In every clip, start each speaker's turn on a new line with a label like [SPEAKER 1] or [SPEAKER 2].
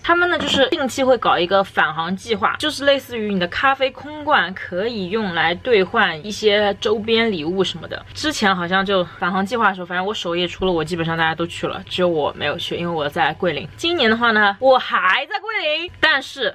[SPEAKER 1] 他们呢，就是定期会搞一个返航计划，就是类似于你的咖啡空罐可以用来兑换一些周边礼物什么的。之前好像就返航计划的时候，反正我首页除了我，基本上大家都去了，只有我没有去，因为我在桂林。今年的话呢，我还在桂林，但是。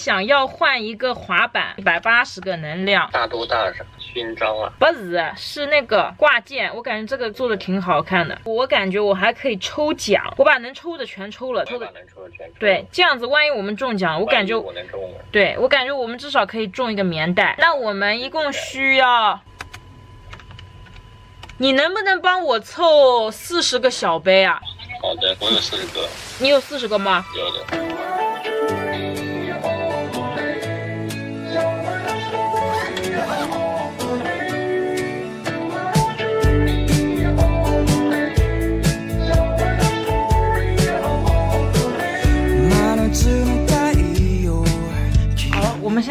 [SPEAKER 1] 想要换一个滑板，一百八十个能量，
[SPEAKER 2] 大多大啥勋章啊？
[SPEAKER 1] 不是，是那个挂件。我感觉这个做的挺好看的。我感觉我还可以抽奖，我把能抽的全抽了，抽的
[SPEAKER 2] 能抽的全抽。
[SPEAKER 1] 对，这样子万一我们中奖，我感觉
[SPEAKER 2] 我能中了。
[SPEAKER 1] 对，我感觉我们至少可以中一个棉袋。那我们一共需要，你能不能帮我凑四十个小杯啊？
[SPEAKER 2] 好的，我有四十个。
[SPEAKER 1] 你有四十个吗？
[SPEAKER 2] 有的。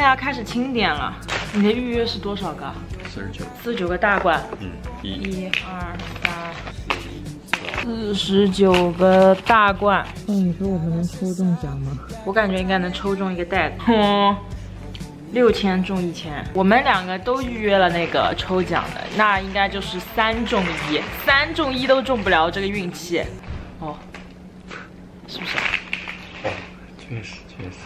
[SPEAKER 1] 要开始清点了，你的预约是多少个？
[SPEAKER 2] 四十九，
[SPEAKER 1] 四十九个大罐。
[SPEAKER 2] 嗯，
[SPEAKER 1] 一、二、三、四十九个大罐。那你说我们能抽中奖吗？我感觉应该能抽中一个袋子。哼，六千中一千，我们两个都预约了那个抽奖的，那应该就是三中一，三中一都中不了这个运气。哦，是不是？
[SPEAKER 2] 哦，确实确实。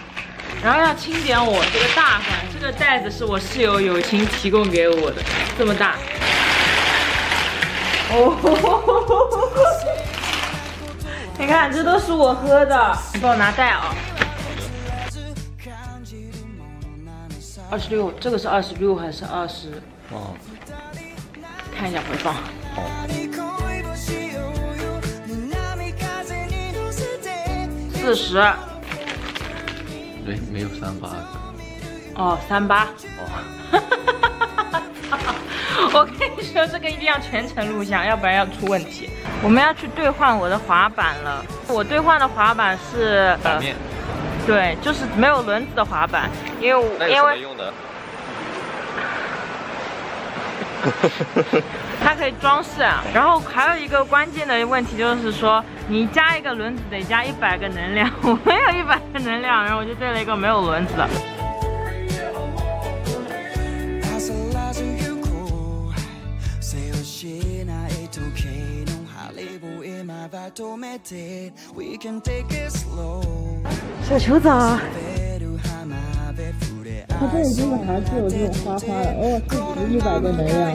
[SPEAKER 1] 然后要清点我这个大罐，这个袋子是我室友友情提供给我的，这么大。哦，你看这都是我喝的，你帮我拿袋啊。二十六，这个是二十六还是二十？哦，看一下回放。四十。
[SPEAKER 2] 对，没有三八。
[SPEAKER 1] 哦，三八。哦。我跟你说，这个一定要全程录像，要不然要出问题。我们要去兑换我的滑板了。我兑换的滑板是。对，就是没有轮子的滑板，因为因为。
[SPEAKER 2] 用的？
[SPEAKER 1] 它可以装饰啊。然后还有一个关键的问题就是说。你加一个轮子得加一百个能量，我没有一百个能量，然后我就兑了一个没有轮子的。小球子，他这里真的还是有这种花花的哦，这值一百个没了。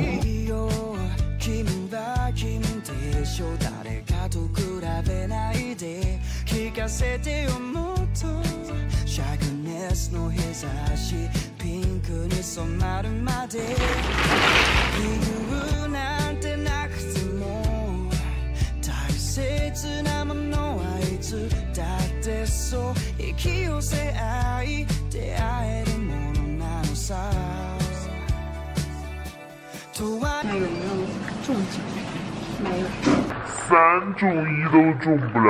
[SPEAKER 1] だってそう引き寄せ合い出会えるものなのさ还有没有中奖？没有，
[SPEAKER 3] 三中一都中不了。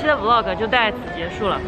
[SPEAKER 1] 期的 vlog 就到此结束了。